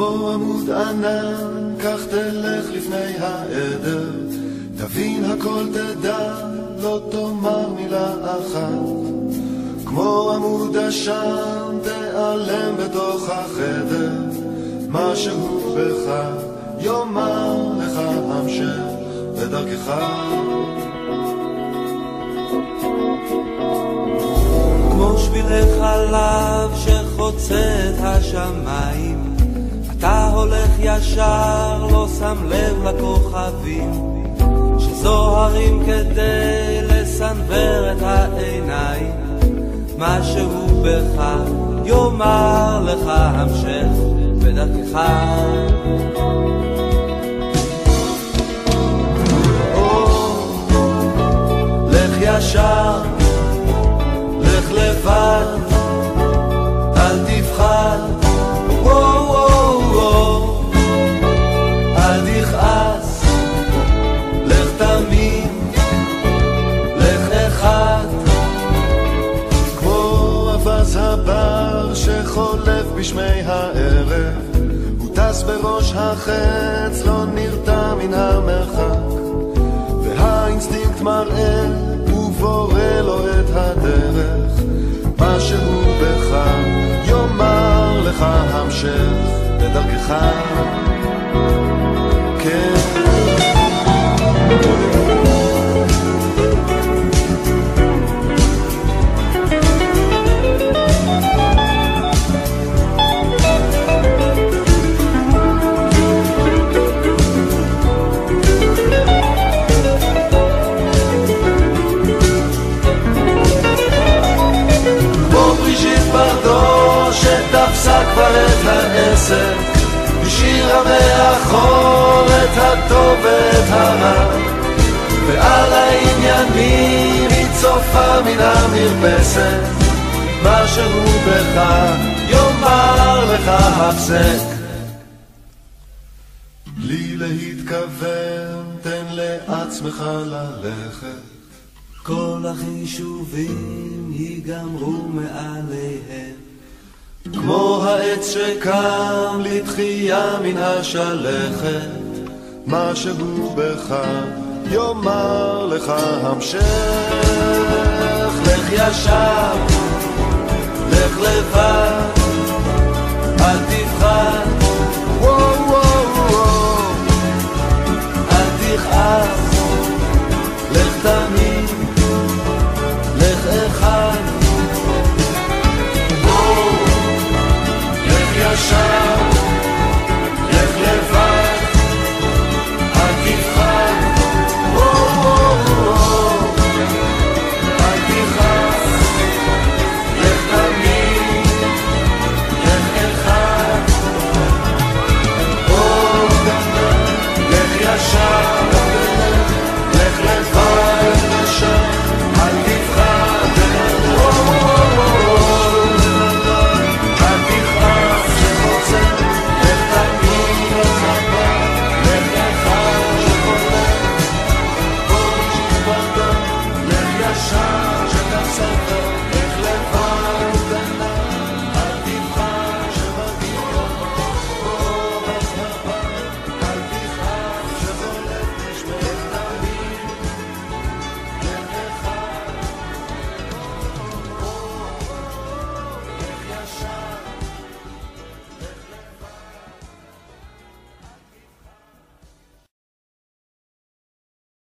כמו עמוד ענן, כך תלך לפני העדר, תבין הכל תדע, לא תאמר מילה אחת. כמו עמוד עשן, תיעלם בתוך החדר, משהו בך יאמר לך המשך בדרכך. כמו שבילי חלב שחוצה את השמיים, ישר, לא שם לב לכוכבים, שזוהרים כדי לסנוור את העיניים. משהו בך יאמר לך המשך בדרכך. שחולף בשמי הערב, הוא טס בראש החץ, לא נרתע מן המרחק. והאינסטינקט מראה ובורא לו את הדרך. משהו בך יאמר לך המשך בדרכך. כן שתפסה כבר את העסק השאירה מאחור את הטוב ואת הרע. ועל העניינים היא צופה מן המרפסת. משהו בך יאמר לך הפסק. בלי להתכוון תן לעצמך ללכת. כל החישובים ייגמרו מעליהם. העץ שקם לתחייה מן השלכת, משהו בך יאמר לך המשך. לך ישר, לך לבד, אחד. לך ישר